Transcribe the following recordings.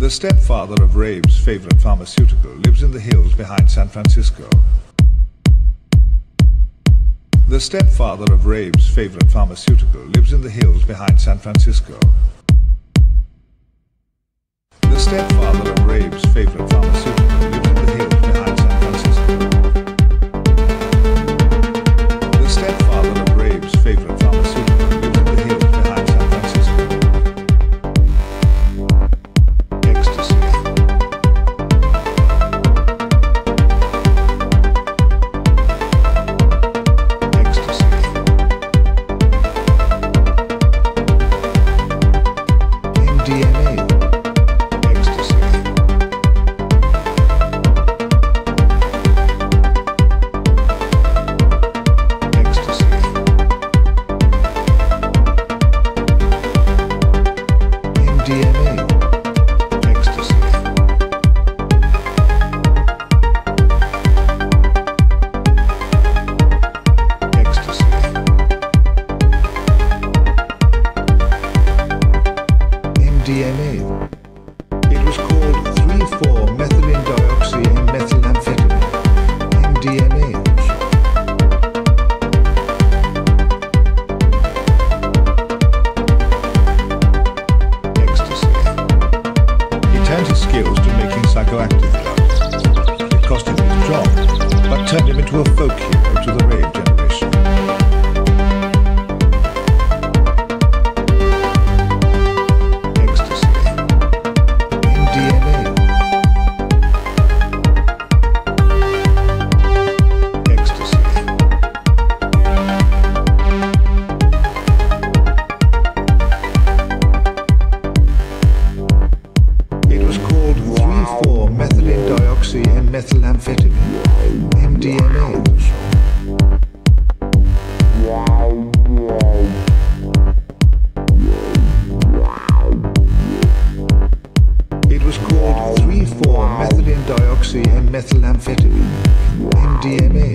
The stepfather of Rabe's favorite pharmaceutical lives in the hills behind San Francisco. The stepfather of Rabe's favorite pharmaceutical lives in the hills behind San Francisco. The stepfather of Rabe's favorite pharmaceutical lives in the hills but turned him into a folk hero to the rave generation. And methylamphetamine. MDMA. It was called 3,4-methylene dioxy and methylamphetamine. MDMA.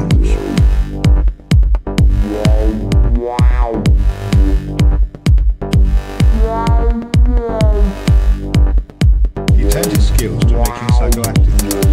Skills to making psychoactive drugs.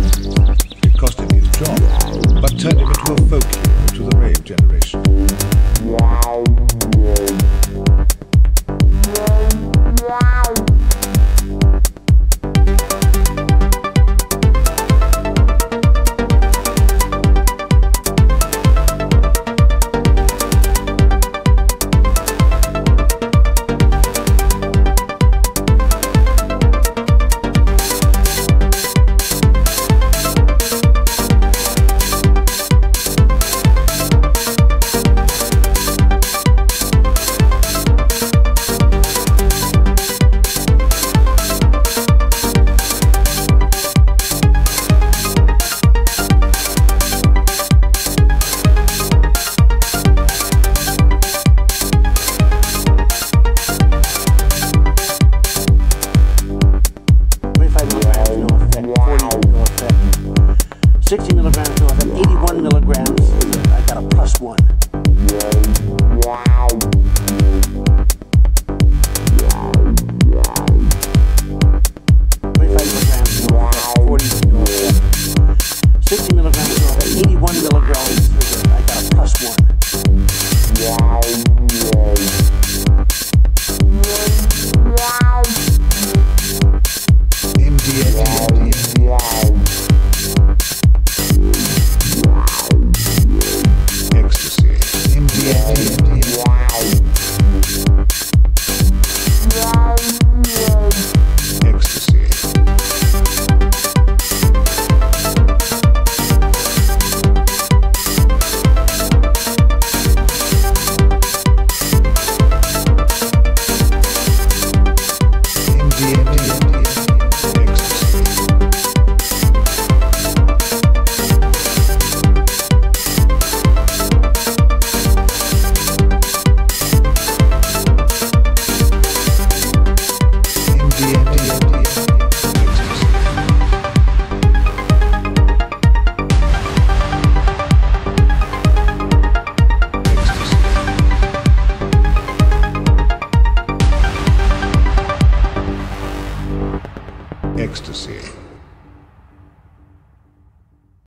60 milligrams.